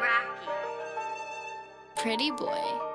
Rocky. Pretty boy.